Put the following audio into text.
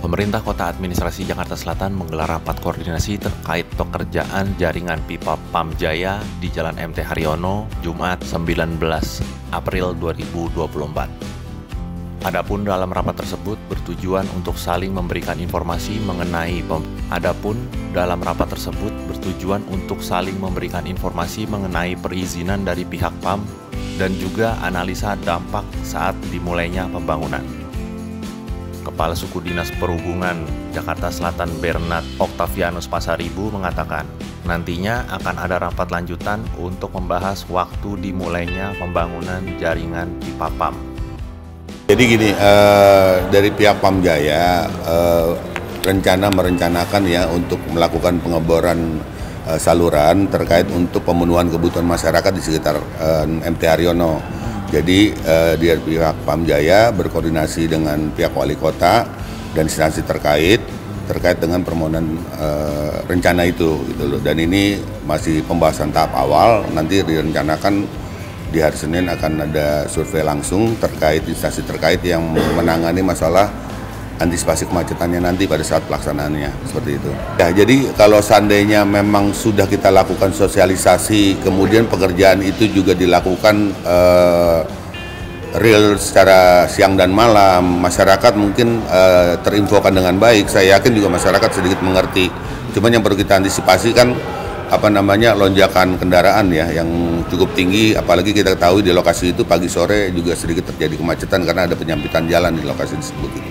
Pemerintah Kota Administrasi Jakarta Selatan menggelar rapat koordinasi terkait pekerjaan jaringan pipa PAM Jaya di Jalan MT Haryono, Jumat 19 April 2024. Adapun dalam rapat tersebut bertujuan untuk saling memberikan informasi mengenai Adapun dalam rapat tersebut bertujuan untuk saling memberikan informasi mengenai perizinan dari pihak PAM dan juga analisa dampak saat dimulainya pembangunan. Kepala Suku Dinas Perhubungan Jakarta Selatan Bernard Octavianus Pasaribu mengatakan, nantinya akan ada rapat lanjutan untuk membahas waktu dimulainya pembangunan jaringan pipa PAM. Jadi gini, uh, dari pihak PAM Jaya uh, rencana merencanakan ya untuk melakukan pengeboran uh, saluran terkait untuk pemenuhan kebutuhan masyarakat di sekitar uh, MT Haryono jadi uh, dia pihak Pam Jaya berkoordinasi dengan pihak wali kota dan instansi terkait terkait dengan permohonan uh, rencana itu gitu loh. Dan ini masih pembahasan tahap awal. Nanti direncanakan di hari Senin akan ada survei langsung terkait instansi terkait yang menangani masalah antisipasi kemacetannya nanti pada saat pelaksanaannya seperti itu. Ya, jadi kalau seandainya memang sudah kita lakukan sosialisasi, kemudian pekerjaan itu juga dilakukan uh, real secara siang dan malam, masyarakat mungkin uh, terinfokan dengan baik. Saya yakin juga masyarakat sedikit mengerti. Cuman yang perlu kita antisipasi kan apa namanya lonjakan kendaraan ya yang cukup tinggi apalagi kita tahu di lokasi itu pagi sore juga sedikit terjadi kemacetan karena ada penyampitan jalan di lokasi tersebut.